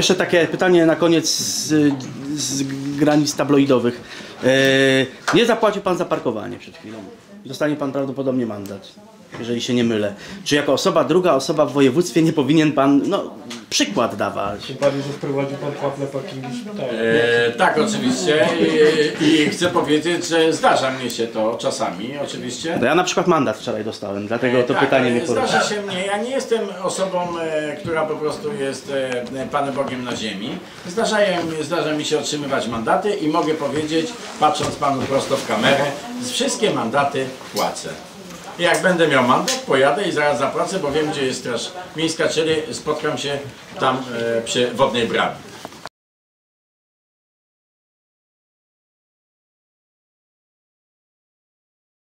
Jeszcze takie pytanie na koniec z, z granic tabloidowych. E, nie zapłacił pan za parkowanie przed chwilą. Dostanie pan prawdopodobnie mandat, jeżeli się nie mylę. Czy jako osoba, druga osoba w województwie nie powinien pan, no, przykład dawać? Tym bardziej, że wprowadził pan płatne parkingi szpitala. E, tak, oczywiście. I, I chcę powiedzieć, że zdarza mnie się to czasami, oczywiście. No ja na przykład mandat wczoraj dostałem, dlatego to tak, pytanie mnie e, porusza. Zdarza się mnie. Ja nie jestem osobą, e, która po prostu jest e, Panem Bogiem na ziemi. Zdarzają, zdarza mi się otrzymywać mandaty i mogę powiedzieć, patrząc Panu prosto w kamerę, z wszystkie mandaty płacę. Jak będę miał mandat, pojadę i zaraz zapłacę, bo wiem, gdzie jest Straż Miejska, czyli spotkam się tam e, przy Wodnej Bramie.